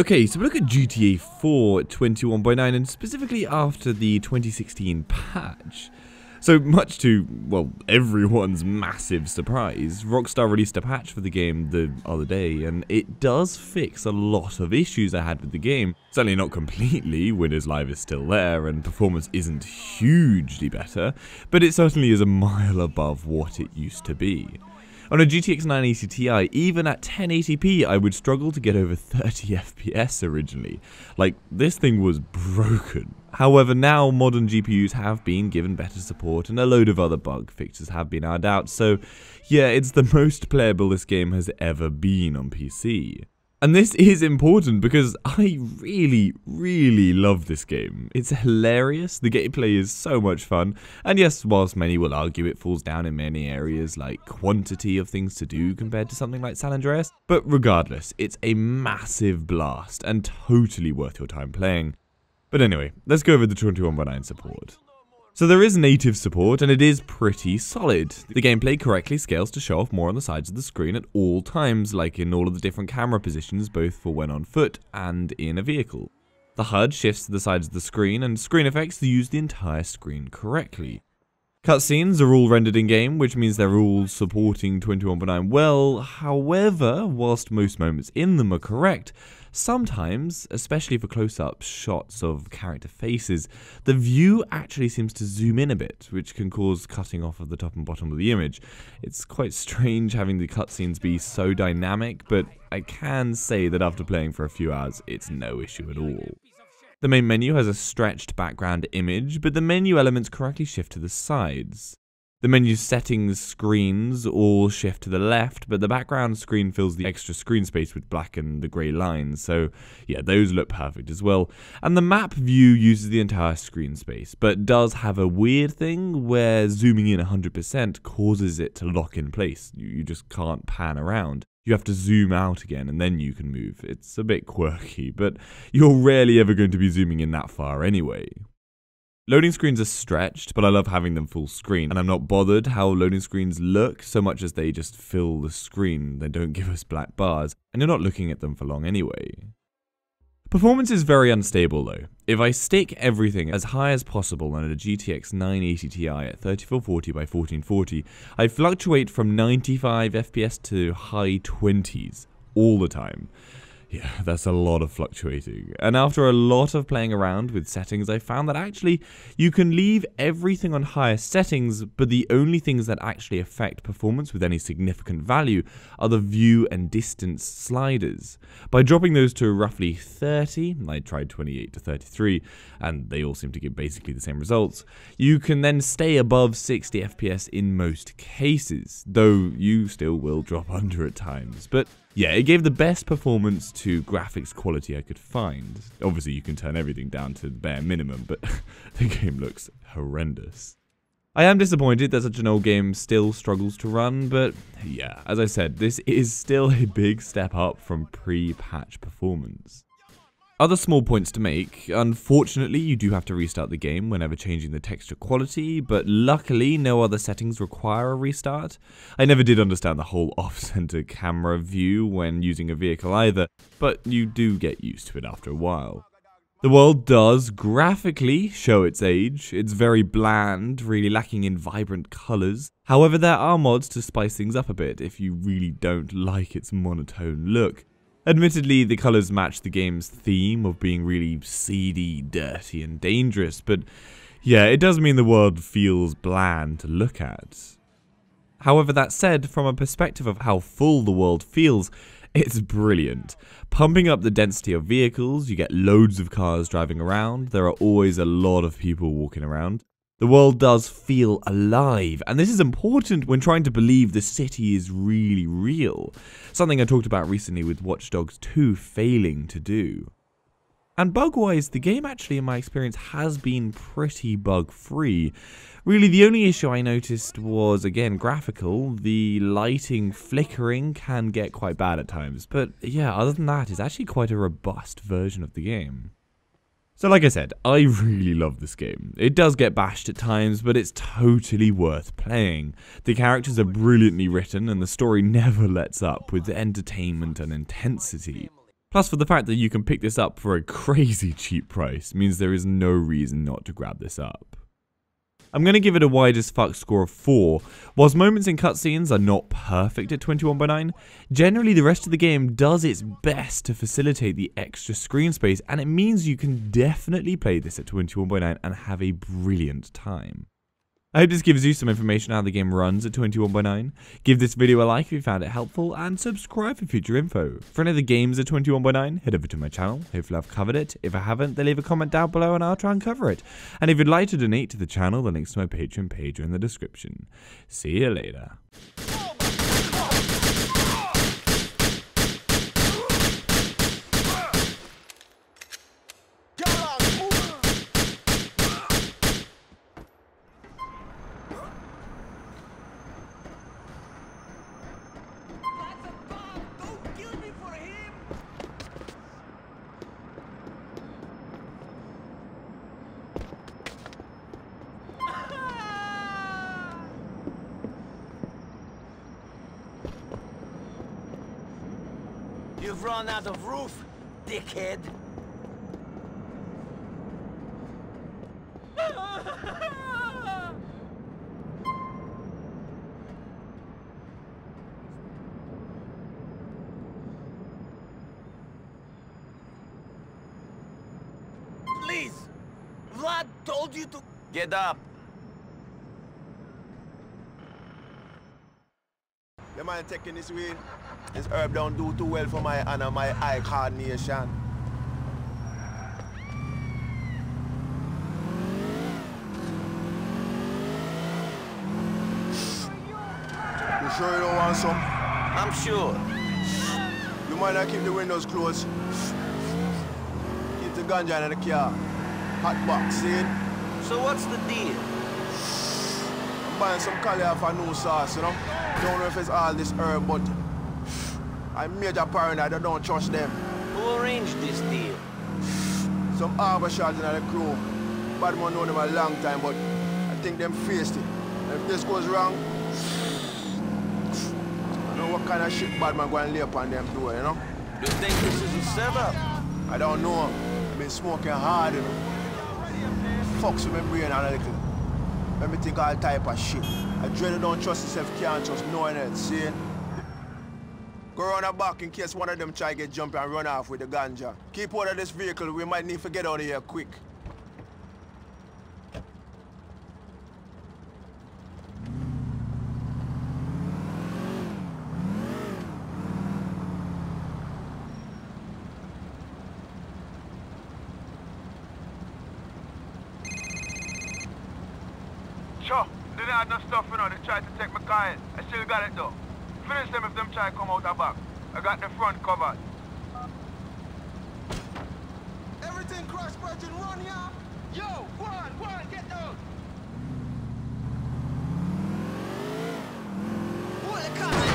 Okay, so we look at GTA 4 21.9 and specifically after the 2016 patch. So much to, well, everyone's massive surprise, Rockstar released a patch for the game the other day, and it does fix a lot of issues I had with the game. Certainly not completely, Windows Live is still there, and performance isn't hugely better, but it certainly is a mile above what it used to be. On a GTX 980 Ti, even at 1080p, I would struggle to get over 30 FPS originally. Like, this thing was broken. However, now modern GPUs have been given better support and a load of other bug fixes have been added out, so yeah, it's the most playable this game has ever been on PC. And this is important because I really, really love this game. It's hilarious, the gameplay is so much fun, and yes, whilst many will argue it falls down in many areas like quantity of things to do compared to something like San Andreas, but regardless, it's a massive blast and totally worth your time playing. But anyway, let's go over the 21.9 support. So there is native support and it is pretty solid. The gameplay correctly scales to show off more on the sides of the screen at all times, like in all of the different camera positions both for when on foot and in a vehicle. The HUD shifts to the sides of the screen and screen effects use the entire screen correctly. Cutscenes are all rendered in-game, which means they're all supporting 21.9 well, however, whilst most moments in them are correct, sometimes, especially for close-up shots of character faces, the view actually seems to zoom in a bit, which can cause cutting off of the top and bottom of the image. It's quite strange having the cutscenes be so dynamic, but I can say that after playing for a few hours, it's no issue at all. The main menu has a stretched background image, but the menu elements correctly shift to the sides. The menu settings screens all shift to the left, but the background screen fills the extra screen space with black and the grey lines, so yeah, those look perfect as well. And the map view uses the entire screen space, but does have a weird thing where zooming in 100% causes it to lock in place. You just can't pan around you have to zoom out again and then you can move. It's a bit quirky, but you're rarely ever going to be zooming in that far anyway. Loading screens are stretched, but I love having them full screen, and I'm not bothered how loading screens look so much as they just fill the screen, they don't give us black bars, and you're not looking at them for long anyway. Performance is very unstable though. If I stick everything as high as possible on a GTX 980 Ti at 3440 by 1440, I fluctuate from 95 FPS to high 20s all the time. Yeah, that's a lot of fluctuating. And after a lot of playing around with settings, I found that actually you can leave everything on higher settings, but the only things that actually affect performance with any significant value are the view and distance sliders. By dropping those to roughly 30, I tried 28 to 33, and they all seem to give basically the same results, you can then stay above 60 FPS in most cases, though you still will drop under at times. But yeah, it gave the best performance to graphics quality I could find. Obviously, you can turn everything down to the bare minimum, but the game looks horrendous. I am disappointed that such an old game still struggles to run, but yeah, as I said, this is still a big step up from pre-patch performance. Other small points to make, unfortunately you do have to restart the game whenever changing the texture quality, but luckily no other settings require a restart. I never did understand the whole off-center camera view when using a vehicle either, but you do get used to it after a while. The world does graphically show its age. It's very bland, really lacking in vibrant colours. However, there are mods to spice things up a bit if you really don't like its monotone look. Admittedly, the colours match the game's theme of being really seedy, dirty, and dangerous, but yeah, it does mean the world feels bland to look at. However, that said, from a perspective of how full the world feels, it's brilliant. Pumping up the density of vehicles, you get loads of cars driving around, there are always a lot of people walking around. The world does feel alive, and this is important when trying to believe the city is really real, something I talked about recently with Watch Dogs 2 failing to do. And bug-wise, the game actually in my experience has been pretty bug-free. Really, the only issue I noticed was, again, graphical. The lighting flickering can get quite bad at times, but yeah, other than that, it's actually quite a robust version of the game. So like I said, I really love this game. It does get bashed at times, but it's totally worth playing. The characters are brilliantly written and the story never lets up with entertainment and intensity. Plus, for the fact that you can pick this up for a crazy cheap price means there is no reason not to grab this up. I'm going to give it a wide as fuck score of 4. Whilst moments in cutscenes are not perfect at 21 by 9, generally the rest of the game does its best to facilitate the extra screen space and it means you can definitely play this at 21 by 9 and have a brilliant time. I hope this gives you some information on how the game runs at 21 by 9. Give this video a like if you found it helpful, and subscribe for future info. For any of the games at 21 by 9, head over to my channel. Hopefully I've covered it. If I haven't, then leave a comment down below and I'll try and cover it. And if you'd like to donate to the channel, the links to my Patreon page are in the description. See you later. You've run out of roof, dickhead. Please! Vlad told you to... Get up! The man taking this way, this herb don't do too well for my and my eye coordination. You sure you don't want some? I'm sure. You might not keep the windows closed. Keep the ganja in the car. Hot box, see it? So what's the deal? I'm buying some cauliflower for new sauce, you know? Don't know if it's all this herb, but I'm major paranoid, I don't trust them. Who arranged this deal? Some harbor shots in the crew. Bad man know them a long time, but I think them faced it. And if this goes wrong, I know what kind of shit bad man going to lay upon them door, you know? Do You think this is a setup? I don't know. I've been smoking hard, you know. Fucks with my brain a little. Let me think all type of shit. I dread don't trust yourself, can't trust no one else, see? Go around the back in case one of them try to get jump and run off with the ganja. Keep out of this vehicle, we might need to get out of here quick. Sure, they have no stuff, you know, they tried to take my car in. I still got it though. Finish them if them try come out the back. I got the front covered. Everything crash, Virgin, run, yeah? Yo, one, one, get out! What a car!